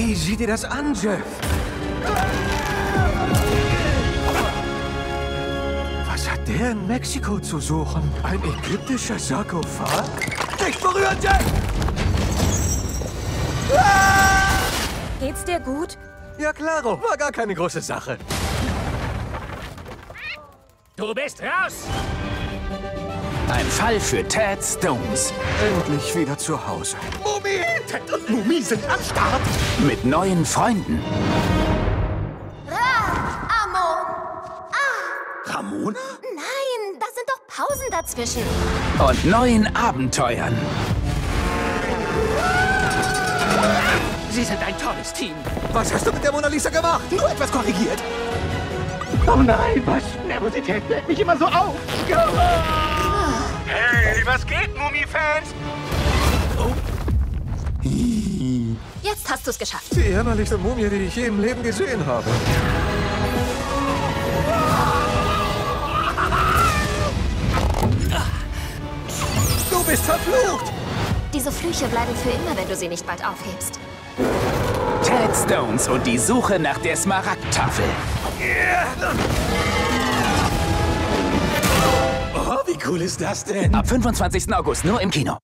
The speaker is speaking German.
Hey, sieh dir das an, Jeff. Was hat der in Mexiko zu suchen? Ein ägyptischer Sarkophag? Nicht berühren, Jeff! Geht's dir gut? Ja, klaro. War gar keine große Sache. Du bist raus! Ein Fall für Ted Stones. Endlich wieder zu Hause. Mumie! Ted und Mumie sind am Start! Mit neuen Freunden. Amon! Ramona? Nein, da sind doch Pausen dazwischen. Und neuen Abenteuern. Sie sind ein tolles Team. Was hast du mit der Mona Lisa gemacht? Nur etwas korrigiert. Oh nein, was? Nervosität bläht mich immer so auf. Hey, was geht, Mumie-Fans? Jetzt hast du es geschafft. Die jämmerlichste Mumie, die ich je im Leben gesehen habe. Du bist verflucht! Diese Flüche bleiben für immer, wenn du sie nicht bald aufhebst. Ted Stones und die Suche nach der Smaragdtafel. Oh, wie cool ist das denn? Ab 25. August nur im Kino.